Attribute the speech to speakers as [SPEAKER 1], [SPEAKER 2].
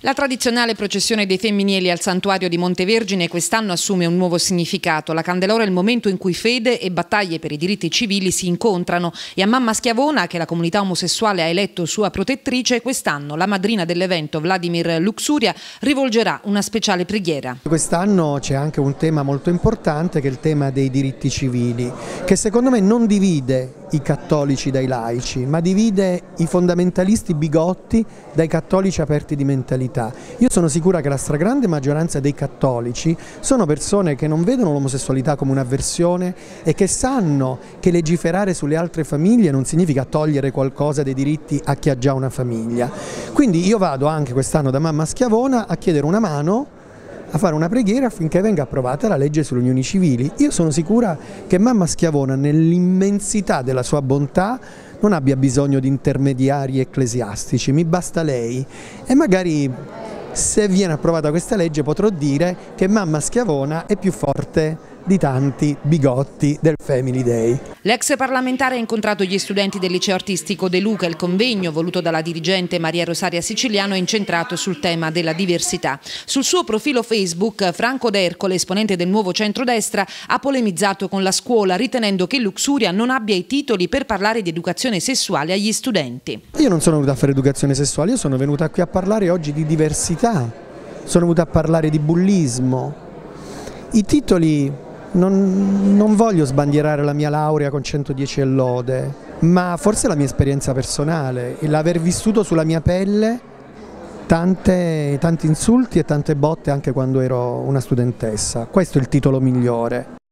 [SPEAKER 1] La tradizionale processione dei femminili al santuario di Montevergine quest'anno assume un nuovo significato. La Candelora è il momento in cui fede e battaglie per i diritti civili si incontrano e a Mamma Schiavona, che la comunità omosessuale ha eletto sua protettrice, quest'anno la madrina dell'evento, Vladimir Luxuria, rivolgerà una speciale preghiera.
[SPEAKER 2] Quest'anno c'è anche un tema molto importante che è il tema dei diritti civili, che secondo me non divide i cattolici dai laici, ma divide i fondamentalisti bigotti dai cattolici aperti di mentalità. Io sono sicura che la stragrande maggioranza dei cattolici sono persone che non vedono l'omosessualità come un'avversione e che sanno che legiferare sulle altre famiglie non significa togliere qualcosa dei diritti a chi ha già una famiglia. Quindi io vado anche quest'anno da mamma Schiavona a chiedere una mano a fare una preghiera affinché venga approvata la legge sulle unioni civili. Io sono sicura che mamma Schiavona nell'immensità della sua bontà non abbia bisogno di intermediari ecclesiastici, mi basta lei e magari se viene approvata questa legge potrò dire che mamma Schiavona è più forte di tanti bigotti del Family Day.
[SPEAKER 1] L'ex parlamentare ha incontrato gli studenti del liceo artistico De Luca. Il convegno voluto dalla dirigente Maria Rosaria Siciliano è incentrato sul tema della diversità. Sul suo profilo Facebook Franco D'Ercole, esponente del nuovo centrodestra, ha polemizzato con la scuola ritenendo che Luxuria non abbia i titoli per parlare di educazione sessuale agli studenti.
[SPEAKER 2] Io non sono venuta a fare educazione sessuale, io sono venuta qui a parlare oggi di diversità, sono venuta a parlare di bullismo. I titoli non, non voglio sbandierare la mia laurea con 110 e lode, ma forse la mia esperienza personale, l'aver vissuto sulla mia pelle tante, tanti insulti e tante botte anche quando ero una studentessa. Questo è il titolo migliore.